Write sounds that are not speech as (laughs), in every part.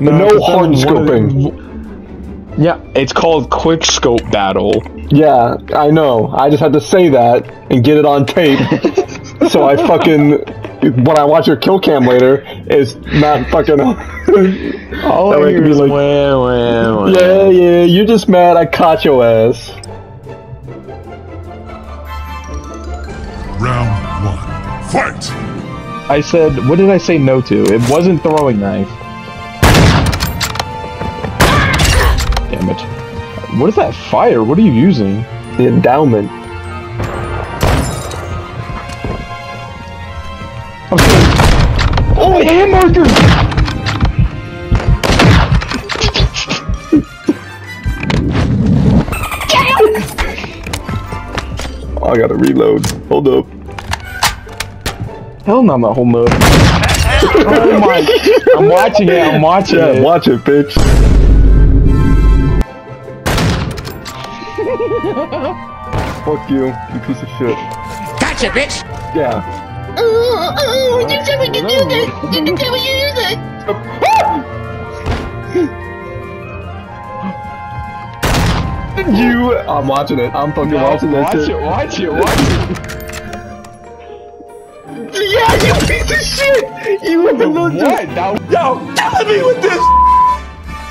No, No, 'cause hard then one the- scoping. Yeah, it's called quick scope battle. Yeah, I know. I just had to say that and get it on tape. (laughs) so I fucking when I watch your kill cam later, it's not fucking. All (laughs) That I way hear can be is like, wah, wah, wah. yeah, yeah, you're just mad I caught your ass. Round one. Fight! I said, what did I say no to? It wasn't throwing knife. Damn it. What is that fire? What are you using? The endowment. Oh, hand marker! Oh, I gotta reload. Hold up. Hell no, I'm not holding up. (laughs) oh my. I'm watching it, I'm watching Yeah, it. watch it, bitch. (laughs) Fuck you, you piece of shit. Gotcha, bitch! Yeah. Oh, oh, oh you said we could do this. You can tell me you do this. You. I'm watching it. I'm fucking watching that watch shit. it, watch it, watch it. Yeah, you piece of shit! You little What? Now, yo, killing me with this.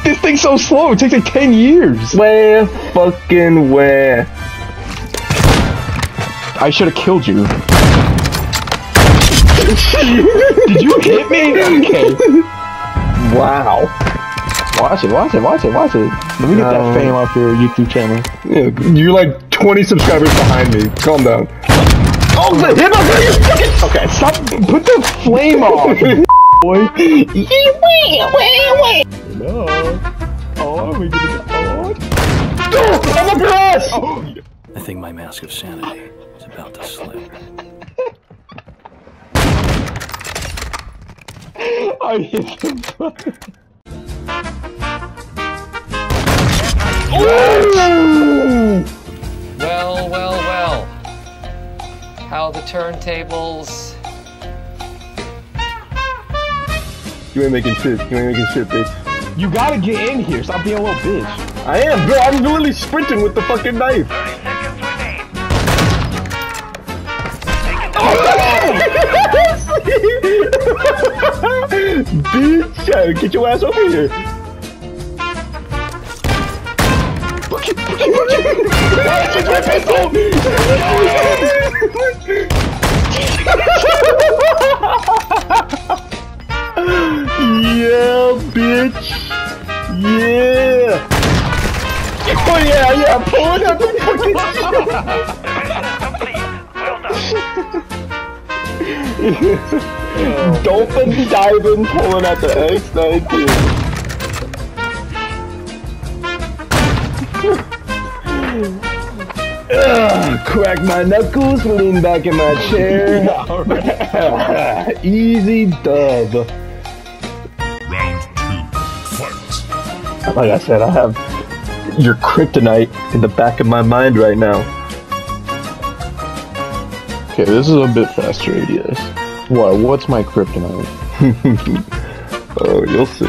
This thing's so slow. It takes like 10 years. Where fucking where? I should have killed you. Did you hit me? Okay. Wow. Watch it, watch it, watch it, watch it. Let me get that fame off your YouTube channel. Yeah, you're like 20 subscribers behind me. Calm down. Oh, the you fucking. Okay, stop. Put the flame off, (laughs) boy. (laughs) Wait, wait, wait. No. Oh, we gonna I'm up your oh. I think my mask of sanity is about to slip. (laughs) I hit him. (laughs) Well, well, well. How the turntables. You ain't making shit. You ain't making shit, bitch. You gotta get in here. Stop being a little bitch. I am, bro. I'm literally sprinting with the fucking knife. (laughs) Bitch, get your ass over here. yeah, (laughs) (laughs) Dolphin diving, pulling at the X19. Ugh, crack my knuckles, lean back in my chair. (laughs) (laughs) Easy dub. Round two. Fight! Like I said, I have your kryptonite in the back of my mind right now. Okay, this is a bit faster, yes. What? What's my kryptonite? (laughs) Oh, you'll see.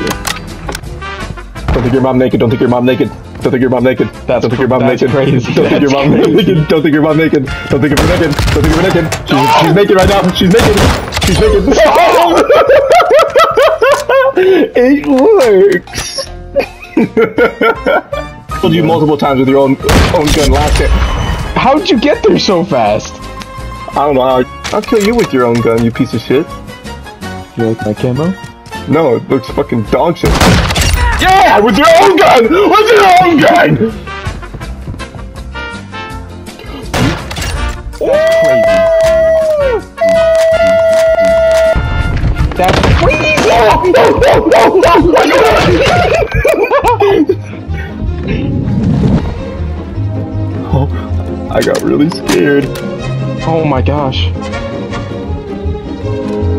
Don't think your mom naked. Don't think your mom naked. Don't think your mom naked. That's don't think your mom naked. crazy. Don't think your mom naked. Don't think your mom naked. Don't think of her naked. Don't think of her naked. She's, she's naked right now. She's naked. She's naked. (laughs) (laughs) it works. Told you multiple times with your own own gun last hit. How'd you get there so fast? I don't know how. I'll kill you with your own gun, you piece of shit. You like my camo? No, it looks fucking dog shit. Yeah, with your own gun! With your own gun! That's crazy! oh, I got really scared. Oh my gosh.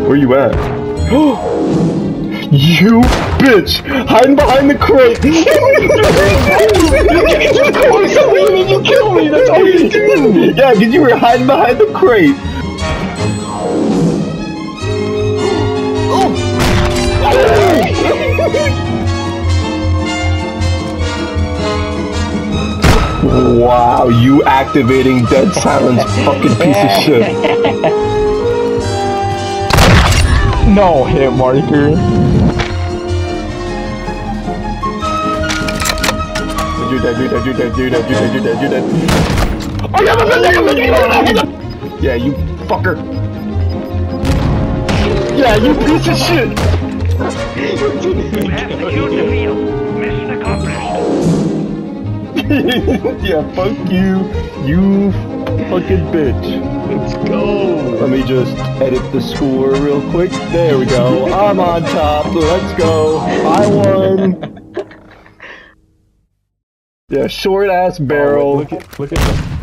Where you at? (gasps) you bitch! Hiding behind the crate! (laughs) you kill me, that's all you do! (laughs) Yeah, because you were hiding behind the crate! Wow, you activating dead (laughs) silence, fucking piece of shit. No hit marker. Do that, do that, do that, do that, do that, do that, do that. Oh, yeah, yeah, yeah, yeah, yeah, yeah, you fucker. Yeah, you piece of shit. (laughs) yeah, fuck you, you fucking bitch. Let's go. Let me just edit the score real quick. There we go. I'm on top. Let's go. I won. (laughs) Yeah, short ass barrel. Oh, look at look at